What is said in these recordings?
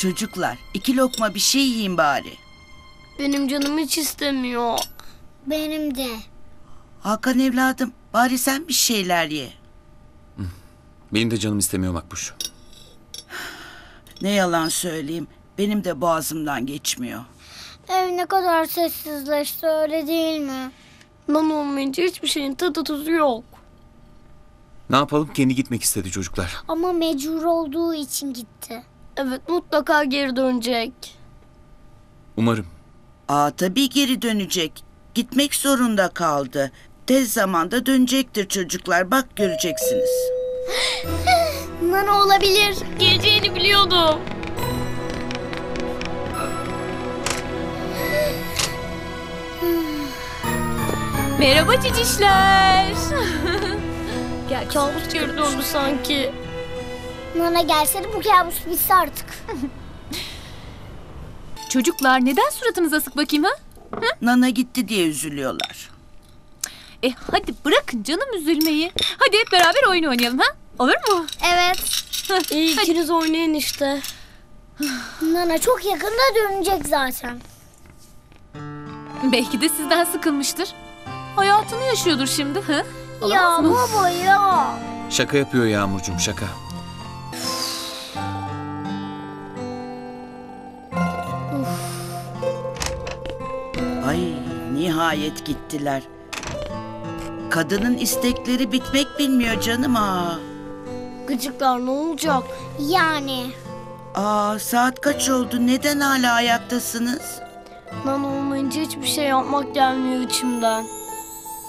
Çocuklar iki lokma bir şey yiyin bari. Benim canım hiç istemiyor. Benim de. Hakan evladım bari sen bir şeyler ye. Benim de canım istemiyor Makbuş. Ne yalan söyleyeyim benim de boğazımdan geçmiyor. Ev ne kadar sessizleşti öyle değil mi? Nan olmayınca hiçbir şeyin tadı tuzu yok. Ne yapalım? Kendi gitmek istedi çocuklar. Ama mecbur olduğu için gitti. Evet mutlaka geri dönecek. Umarım. Aa tabii geri dönecek. Gitmek zorunda kaldı. Tez zamanda dönecektir çocuklar bak göreceksiniz. Nana olabilir. Geleceğini biliyordum. Merhaba cicişler. Gel kabus geri döndü sanki. Nana gelsene bu kabus bitse artık. Çocuklar neden suratınız asık bakayım ha? Nana gitti diye üzülüyorlar. E hadi bırakın canım üzülmeyi. Hadi hep beraber oyun oynayalım ha? Olur mu? Evet. İyi ikiniz oynayın işte. Nana çok yakında dönecek zaten. Belki de sizden sıkılmıştır. Hayatını yaşıyordur şimdi. Ha? ya mı? baba ya. Şaka yapıyor Yağmurcuğum şaka. Ay nihayet gittiler. Kadının istekleri bitmek bilmiyor canım ha. Gıcıklar ne olacak? Yani. Aa saat kaç oldu neden hala ayaktasınız? Nan olmayınca hiçbir şey yapmak gelmiyor içimden.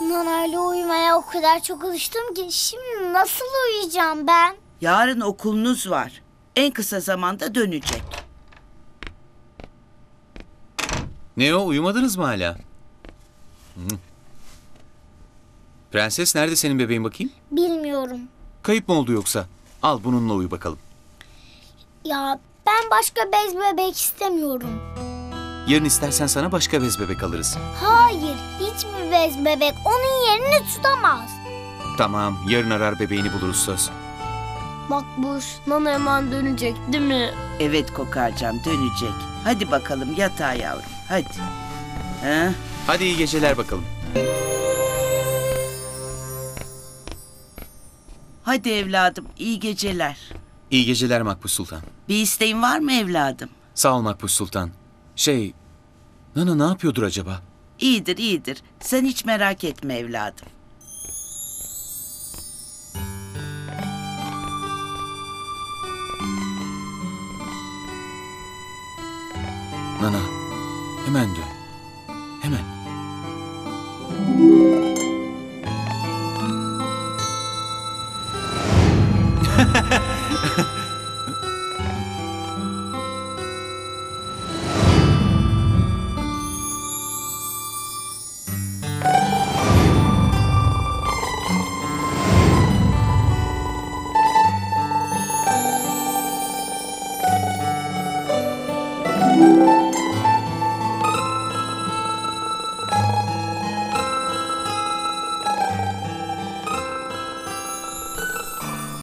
Nana ile uyumaya o kadar çok alıştım ki şimdi nasıl uyuyacağım ben? Yarın okulunuz var. En kısa zamanda dönecek. Ne o? Uyumadınız mı hala? Hı. Prenses nerede senin bebeğin bakayım? Bilmiyorum. Kayıp mı oldu yoksa? Al bununla uyu bakalım. Ya ben başka bez bebek istemiyorum. Yarın istersen sana başka bez bebek alırız. Hayır, hiçbir bez bebek onun yerini tutamaz. Tamam, yarın arar bebeğini buluruz söz. Makbuş, Nana hemen dönecek değil mi? Evet kokarcam dönecek. Hadi bakalım yatağa yavrum hadi. Ha? Hadi iyi geceler bakalım. Hadi evladım iyi geceler. İyi geceler Makbuş Sultan. Bir isteğin var mı evladım? Sağ ol Makbuş Sultan. Şey, Nana ne yapıyordur acaba? İyidir iyidir. Sen hiç merak etme evladım. Nana, hemen